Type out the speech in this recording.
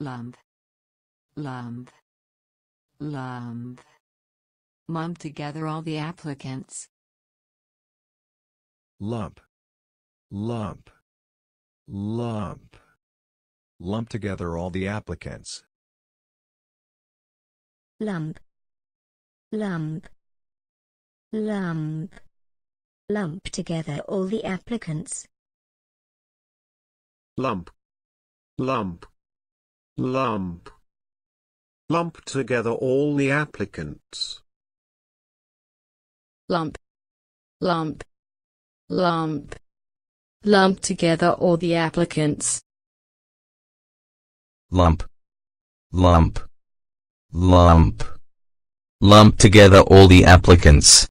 lump, lump, lump. Lump together all the applicants. lump, lump, lump. Lump together all the applicants. lump, lump, lump. Lump together all the applicants. lump, lump, lump. Lump together all the applicants. lump, lump, lump. Lump together all the applicants. lump, lump, lump. Lump together all the applicants.